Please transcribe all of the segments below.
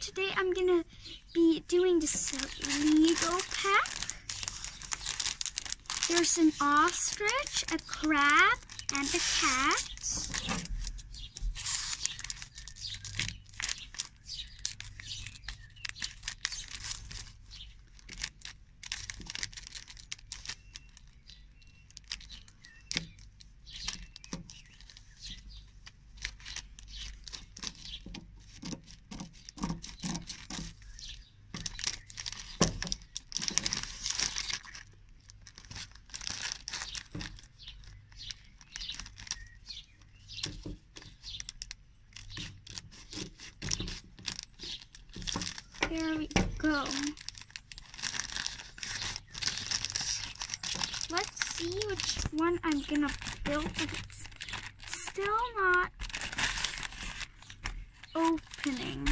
today I'm gonna be doing this Lego pack. There's an ostrich, a crab, and a cat. There we go. Let's see which one I'm gonna build, it's still not opening.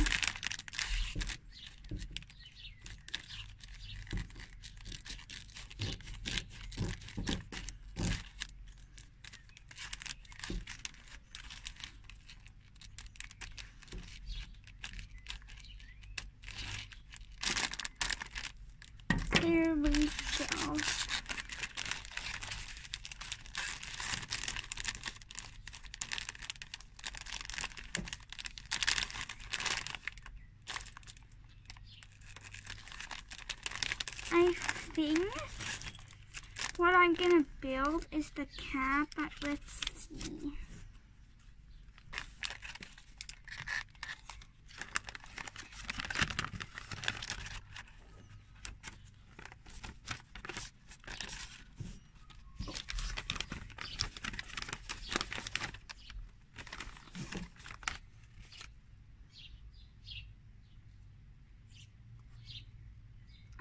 There we go. I think what I'm gonna build is the cat, but let's see.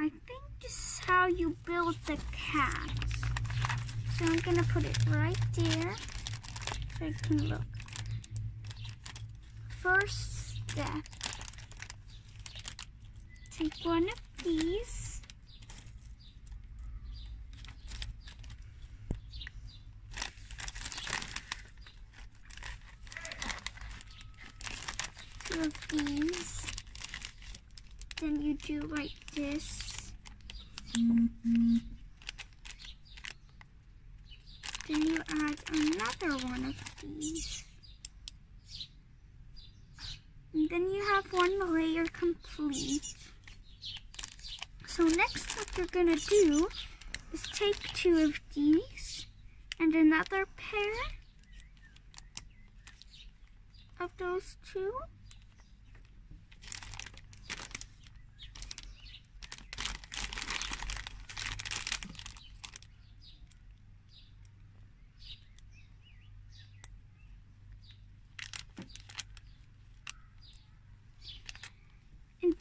I think this is how you build the cat. So I'm gonna put it right there so I can look. First step. Take one of these. Two of these. Then you do like this. Then you add another one of these. And then you have one layer complete. So next what you're gonna do is take two of these and another pair of those two.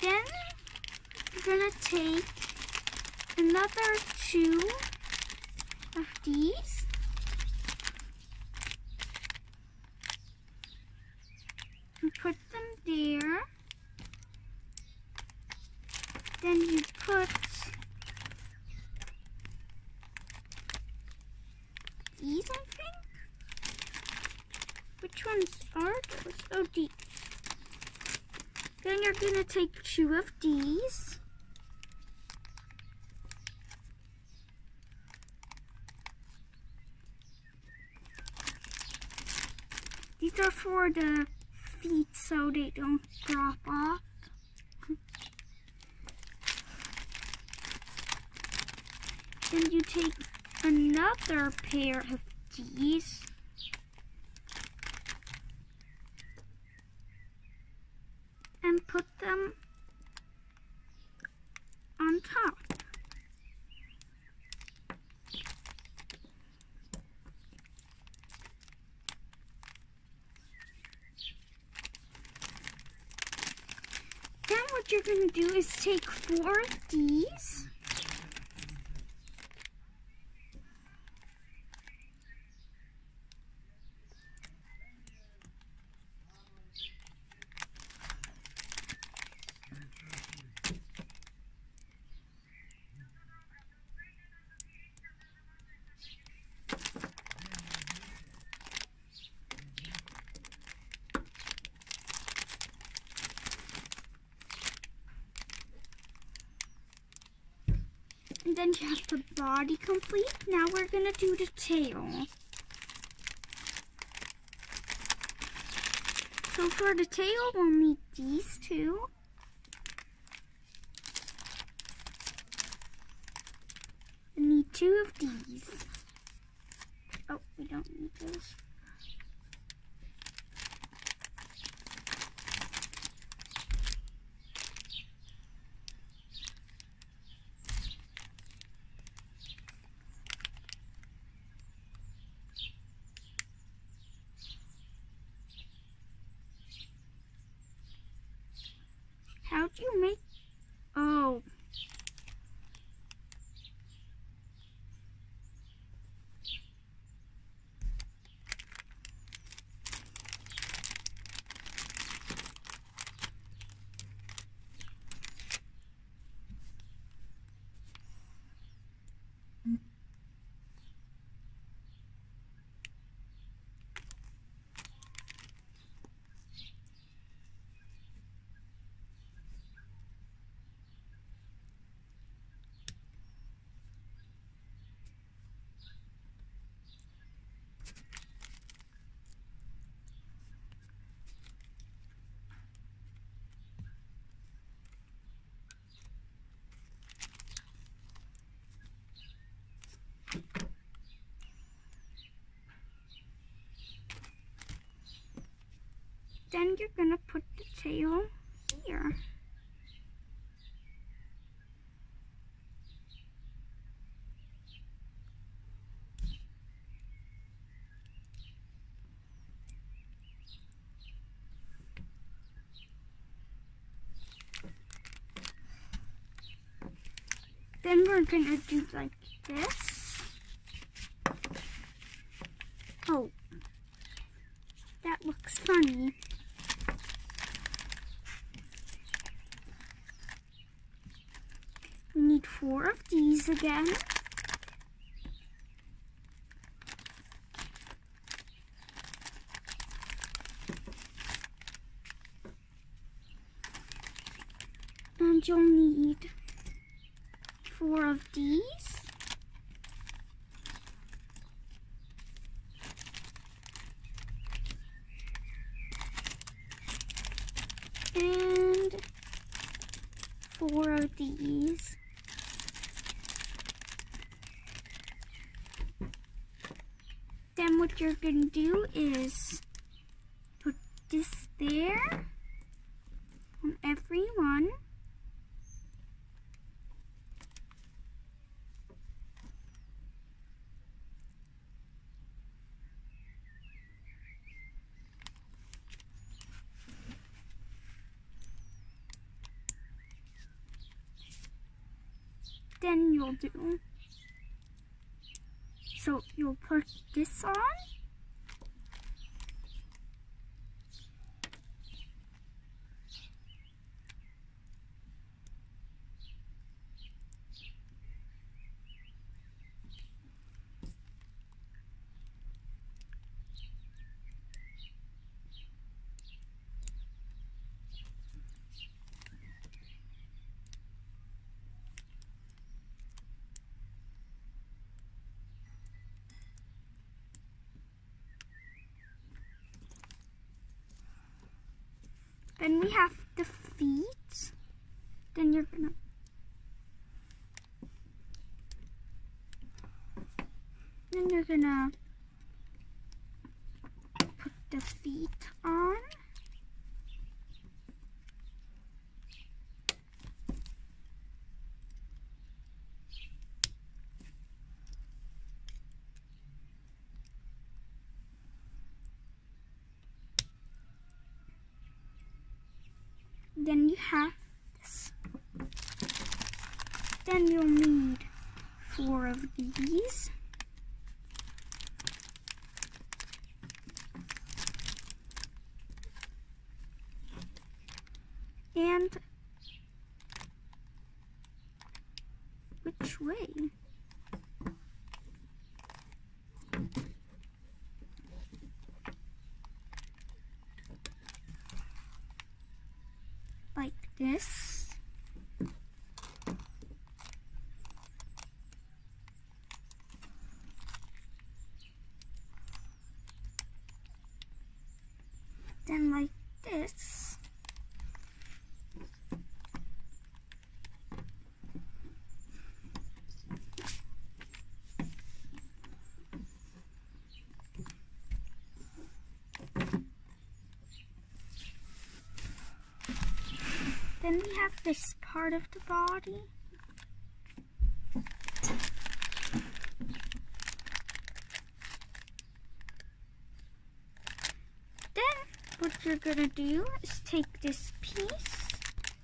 Then you're gonna take another two of these. And put them there. Then you put these, I think. Which ones are those? Oh, these. You're gonna take two of these. These are for the feet so they don't drop off. Then you take another pair of these. and put them on top. Going to do is take four of these. Then you have the body complete. Now we're gonna do the tail. So for the tail, we'll need these two. We need two of these. Oh, we don't need those. How'd you make? Oh. Then you're gonna put the tail here. Then we're gonna do like this. Oh, that looks funny. We need four of these again. And you'll need four of these. And four of these. Then what you're gonna do is put this there on every one. Then you'll do. So you'll put this on. Then we have the feet. Then you're gonna Then you're gonna put the feet on. This. Then you'll need four of these. And which way? Like this. Then like this. Then we have this part of the body. Then what you're gonna do is take this piece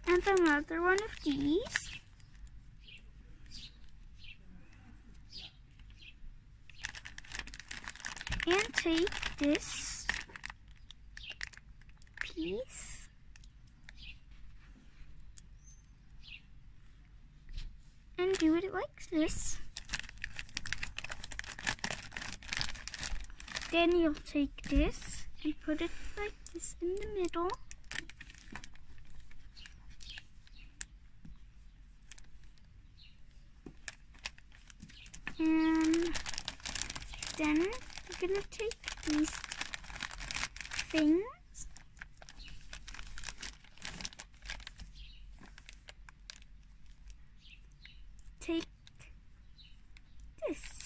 and another one of these. And take this piece and do it like this. Then you'll take this and put it like this in the middle. And then you're gonna take these things take this.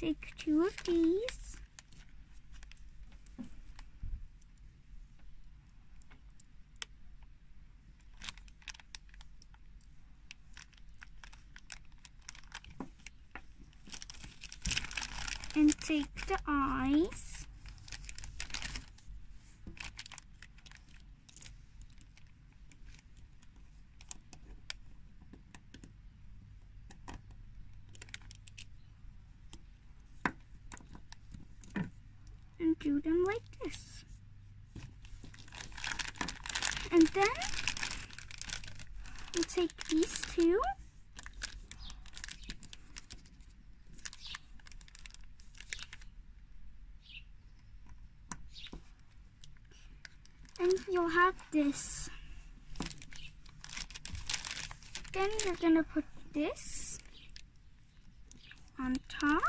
Take two of these. and take the eyes. And do them like this. And then we take these two and you'll have this. Then you're gonna put this on top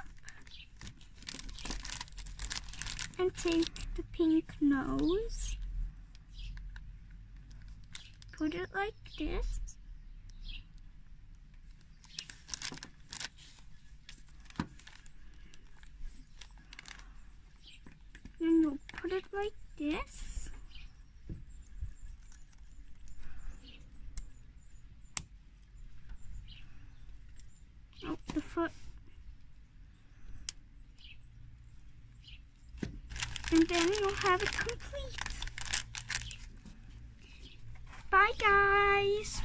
and take the pink nose, put it like this. Then you'll put it like this. Oh, the foot. And then you'll have it complete. Bye, guys.